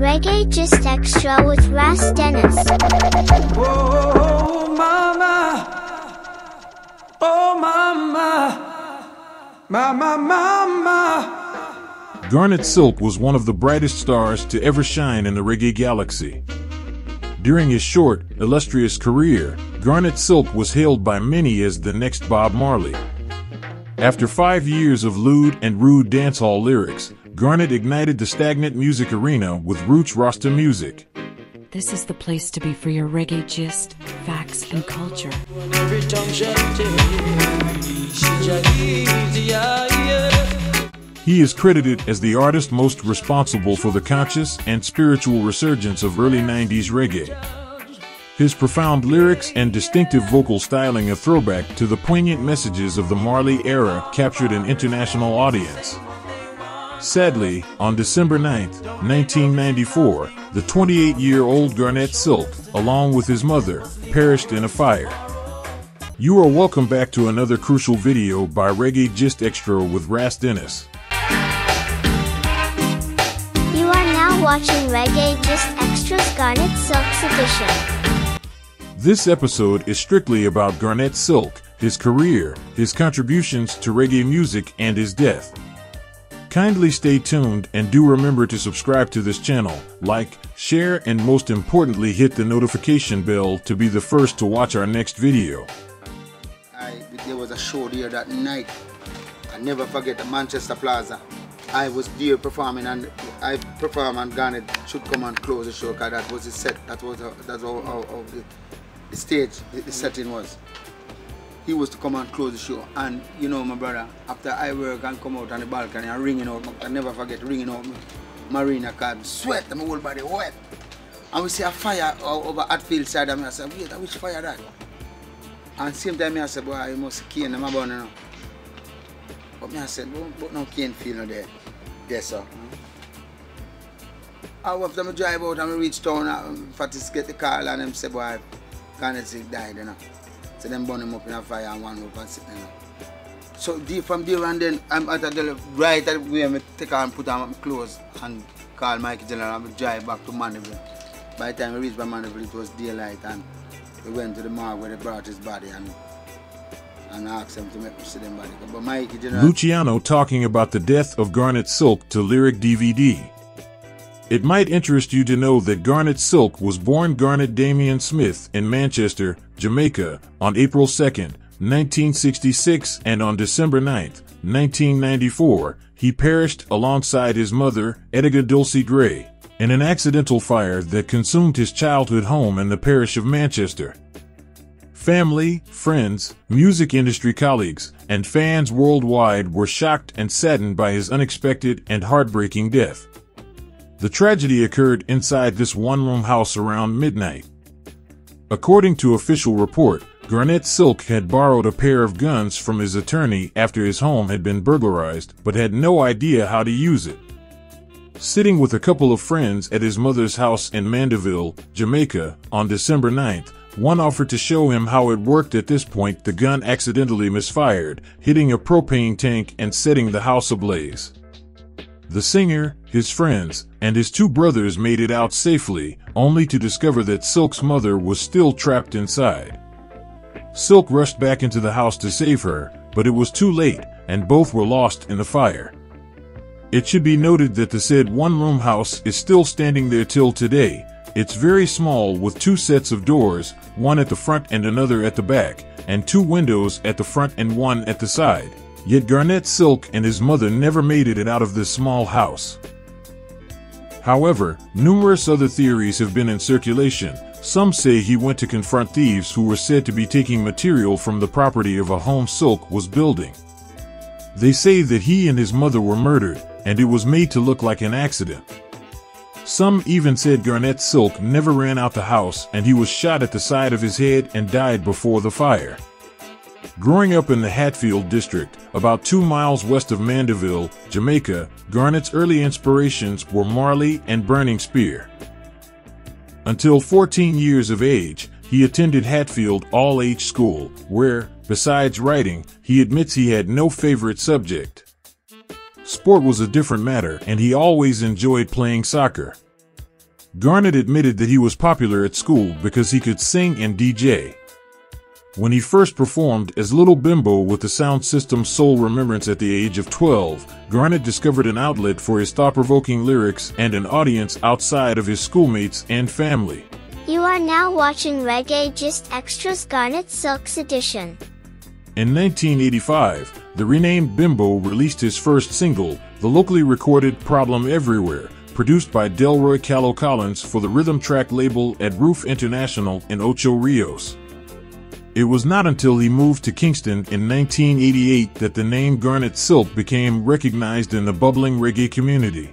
Reggae Gist Extra with Ras Dennis. Oh, mama. Oh, mama. Mama, mama. Garnet Silk was one of the brightest stars to ever shine in the reggae galaxy. During his short, illustrious career, Garnet Silk was hailed by many as the next Bob Marley. After five years of lewd and rude dancehall lyrics, Garnet ignited the stagnant music arena with roots Rasta music. This is the place to be for your reggae gist, facts, and culture. Every tongue shall tell she shall easy, yeah, yeah. He is credited as the artist most responsible for the conscious and spiritual resurgence of early 90s reggae. His profound lyrics and distinctive vocal styling a throwback to the poignant messages of the Marley era captured an international audience. Sadly, on December 9, 1994, the 28 year old Garnet Silk, along with his mother, perished in a fire. You are welcome back to another crucial video by Reggae Gist Extra with Ras Dennis. You are now watching Reggae Gist Extra's Garnet Silks edition. This episode is strictly about Garnet Silk, his career, his contributions to reggae music, and his death. Kindly stay tuned and do remember to subscribe to this channel, like, share, and most importantly, hit the notification bell to be the first to watch our next video. I, there was a show there that night. I never forget the Manchester Plaza. I was there performing and I performed and Garnet should come and close the show because that was the set, that was how, how, how the, the stage, the, the setting was. He was to come and close the show and you know my brother, after I work and come out on the balcony and ringing out, I never forget ringing out marina card, sweat my whole body wet. And we see a fire over Hatfield side and I said, wait, which fire that? And same time I said, boy, you must cane them about now. But me I said, but, but no cane feel no there. Yes, sir. I after me drive out and me reach town um, and Fatis get the car and them say, boy, Kennedy died, you know. So them burn him up in a fire and one up and sit know. So deep from there and then I'm at the right at where me take and put on my clothes and call Mikey General and drive back to Mandeville. By the time we reached by Mandeville it was daylight and we went to the morgue where they brought his body and and asked them to make me see them body. But Mikey General Luciano talking about the death of Garnet Silk to Lyric DVD. It might interest you to know that Garnet Silk was born Garnet Damian Smith in Manchester, Jamaica, on April 2, 1966, and on December 9, 1994, he perished alongside his mother, Edgar Dulcie Gray, in an accidental fire that consumed his childhood home in the parish of Manchester. Family, friends, music industry colleagues, and fans worldwide were shocked and saddened by his unexpected and heartbreaking death. The tragedy occurred inside this one room house around midnight. According to official report, Garnett Silk had borrowed a pair of guns from his attorney after his home had been burglarized, but had no idea how to use it. Sitting with a couple of friends at his mother's house in Mandeville, Jamaica, on December 9th, one offered to show him how it worked. At this point, the gun accidentally misfired, hitting a propane tank and setting the house ablaze. The singer, his friends, and his two brothers made it out safely, only to discover that Silk's mother was still trapped inside. Silk rushed back into the house to save her, but it was too late, and both were lost in the fire. It should be noted that the said one room house is still standing there till today. It's very small with two sets of doors, one at the front and another at the back, and two windows at the front and one at the side. Yet Garnet Silk and his mother never made it out of this small house. However, numerous other theories have been in circulation. Some say he went to confront thieves who were said to be taking material from the property of a home Silk was building. They say that he and his mother were murdered, and it was made to look like an accident. Some even said Garnet Silk never ran out the house and he was shot at the side of his head and died before the fire. Growing up in the Hatfield district, about two miles west of Mandeville, Jamaica, Garnet's early inspirations were Marley and Burning Spear. Until 14 years of age, he attended Hatfield All Age School, where, besides writing, he admits he had no favorite subject. Sport was a different matter, and he always enjoyed playing soccer. Garnet admitted that he was popular at school because he could sing and DJ. When he first performed as Little Bimbo with the sound system Soul Remembrance at the age of 12, Garnett discovered an outlet for his thought provoking lyrics and an audience outside of his schoolmates and family. You are now watching Reggae Gist Extras Garnet Silks Edition. In 1985, the renamed Bimbo released his first single, the locally recorded Problem Everywhere, produced by Delroy Callow Collins for the rhythm track label at Roof International in Ocho Rios. It was not until he moved to Kingston in 1988 that the name Garnet Silk became recognized in the bubbling reggae community.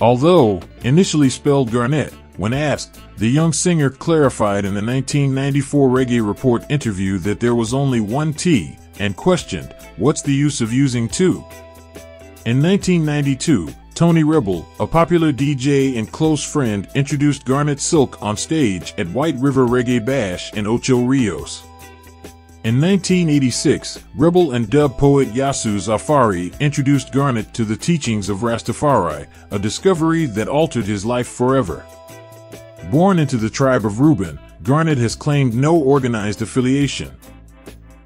Although initially spelled Garnet, when asked, the young singer clarified in the 1994 Reggae Report interview that there was only one T and questioned, What's the use of using two? In 1992, Tony Rebel, a popular DJ and close friend, introduced Garnet Silk on stage at White River Reggae Bash in Ocho Rios. In 1986, Rebel and dub poet Yasus Afari introduced Garnet to the teachings of Rastafari, a discovery that altered his life forever. Born into the tribe of Reuben, Garnet has claimed no organized affiliation.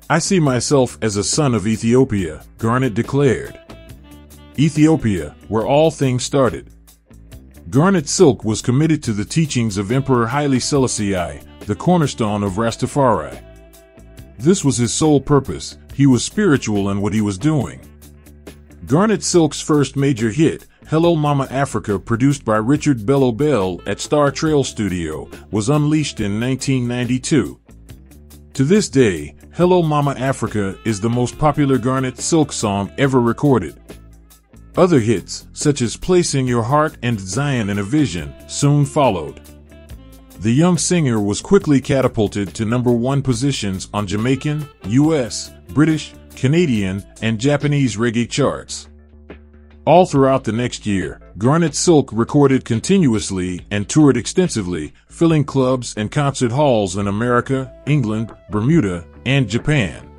I see myself as a son of Ethiopia, Garnet declared. Ethiopia, where all things started. Garnet Silk was committed to the teachings of Emperor Haile Selassie I, the cornerstone of Rastafari. This was his sole purpose, he was spiritual in what he was doing. Garnet Silk's first major hit, Hello Mama Africa, produced by Richard Bello Bell at Star Trail Studio, was unleashed in 1992. To this day, Hello Mama Africa is the most popular Garnet Silk song ever recorded. Other hits, such as Placing Your Heart and Zion in a Vision, soon followed. The young singer was quickly catapulted to number one positions on Jamaican, US, British, Canadian, and Japanese reggae charts. All throughout the next year, Garnet Silk recorded continuously and toured extensively, filling clubs and concert halls in America, England, Bermuda, and Japan.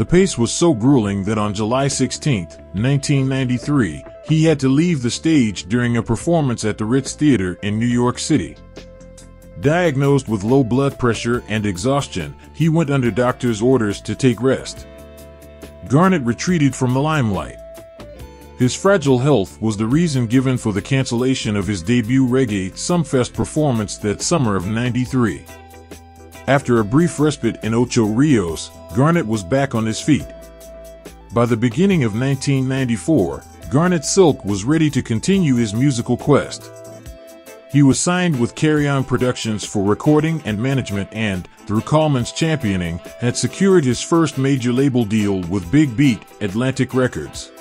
The pace was so grueling that on July 16, 1993, he had to leave the stage during a performance at the Ritz Theater in New York City. Diagnosed with low blood pressure and exhaustion, he went under doctor's orders to take rest. Garnet retreated from the limelight. His fragile health was the reason given for the cancellation of his debut reggae Sumfest performance that summer of 93. After a brief respite in Ocho Rios, Garnett was back on his feet. By the beginning of 1994, Garnet Silk was ready to continue his musical quest. He was signed with Carry On Productions for recording and management and, through Coleman's championing, had secured his first major label deal with Big Beat, Atlantic Records.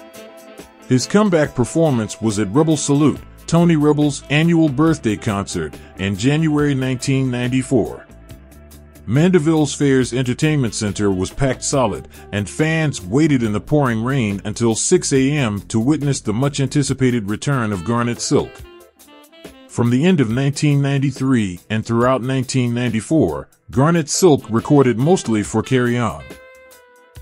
His comeback performance was at Rebel Salute, Tony Rebel's annual birthday concert, in January 1994. Mandeville's Fairs Entertainment Center was packed solid, and fans waited in the pouring rain until 6 a.m. to witness the much anticipated return of Garnet Silk. From the end of 1993 and throughout 1994, Garnet Silk recorded mostly for Carry On.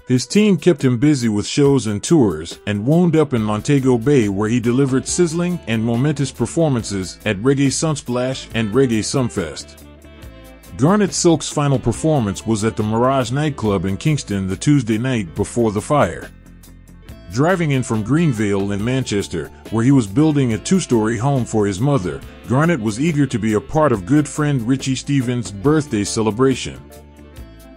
His team kept him busy with shows and tours and wound up in Montego Bay where he delivered sizzling and momentous performances at Reggae Sunsplash and Reggae Sumfest. Garnet Silk's final performance was at the Mirage nightclub in Kingston the Tuesday night before the fire. Driving in from Greenvale in Manchester, where he was building a two story home for his mother, Garnet was eager to be a part of good friend Richie Stephens' birthday celebration.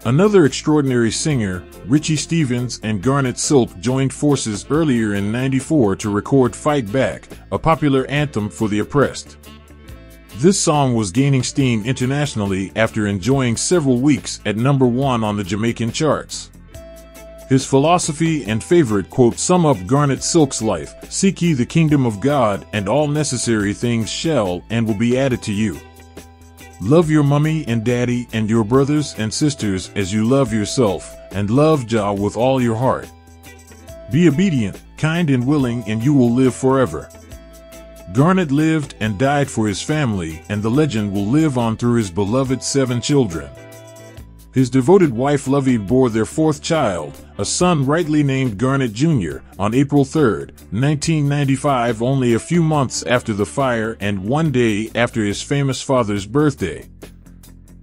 Another extraordinary singer, Richie Stephens and Garnet Silk joined forces earlier in 94 to record Fight Back, a popular anthem for the oppressed. This song was gaining steam internationally after enjoying several weeks at number one on the Jamaican charts. His philosophy and favorite quote sum up Garnet Silk's life Seek ye the kingdom of God, and all necessary things shall and will be added to you. Love your mummy and daddy and your brothers and sisters as you love yourself, and love Jah with all your heart. Be obedient, kind, and willing, and you will live forever. Garnet lived and died for his family, and the legend will live on through his beloved seven children. His devoted wife Lovey bore their fourth child, a son rightly named Garnet Jr., on April 3, 1995, only a few months after the fire and one day after his famous father's birthday.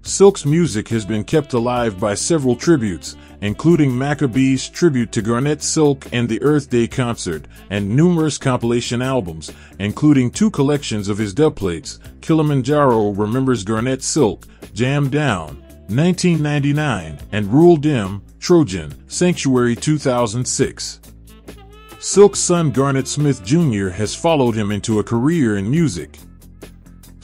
Silk's music has been kept alive by several tributes, including Macka B's tribute to Garnet Silk and the Earth Day concert, and numerous compilation albums, including two collections of his dubplates, Kilimanjaro Remembers Garnet Silk, Jam Down, 1999, and Rule Dim, Trojan, Sanctuary 2006. Silk's son Garnet Smith Jr. has followed him into a career in music.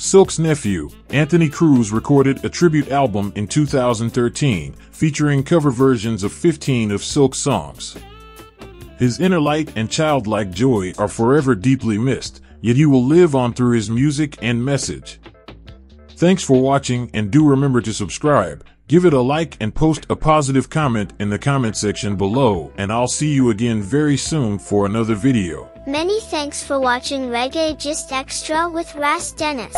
Silk's nephew, Anthony Cruz recorded a tribute album in 2013 featuring cover versions of 15 of Silk's songs. His inner light and childlike joy are forever deeply missed, yet he will live on through his music and message. Thanks for watching and do remember to subscribe, give it a like and post a positive comment in the comment section below and I'll see you again very soon for another video. Many thanks for watching Reggae Gist Extra with Ras Dennis.